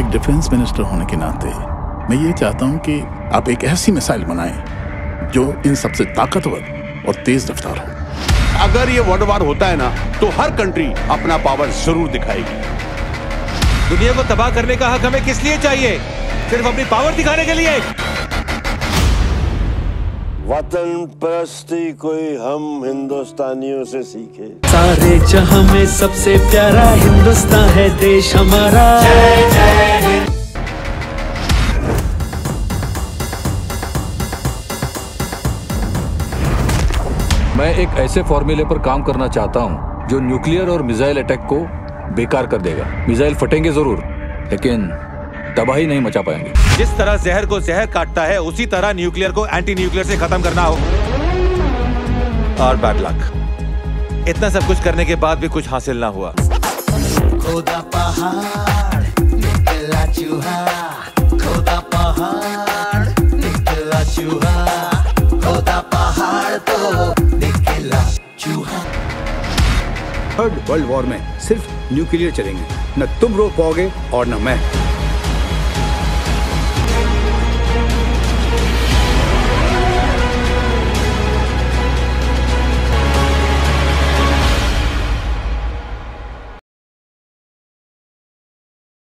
एक defence minister होने के नाते मैं ये चाहता हूँ कि आप एक ऐसी मिसाइल बनाएँ जो इन सबसे ताकतवर और तेज रफ्तार हो। अगर ये वर्ल्ड वार होता है ना तो हर कंट्री अपना पावर ज़रूर दिखाएगी। दुनिया को तबाह करने का हक हमें किस लिए चाहिए? सिर्फ़ अपनी पावर दिखाने के लिए? वतन परस्ती कोई हम हिंदुस्तानियों से सीखे। सारे जहाँ में सबसे प्यारा हिंदुस्तान है देश हमारा। जय जय मैं एक ऐसे फॉर्मूले पर काम करना चाहता हूँ जो न्यूक्लियर और मिसाइल अटैक को बेकार कर देगा। मिसाइल फटेंगे ज़रूर लेकिन तबाही नहीं मचा पाएँगे। जिस तरह जहर को जहर काटता है उसी तरह न्यूक्लियर को एंटी न्यूक्लियर से खत्म करना हो। और बैड लक इतना सब कुछ करने के बाद भी कुछ हासिल ना हुआ। खोदा पहाड़ निकला चूहा। खोदा पहाड़ निकला चूहा। खोदा पहाड़ तो निकला चूहा। थर्ड वर्ल्ड वॉर में सिर्फ़ न्यूक्लियर चलेंगे। न तुम रोक पाओगे और न मैं।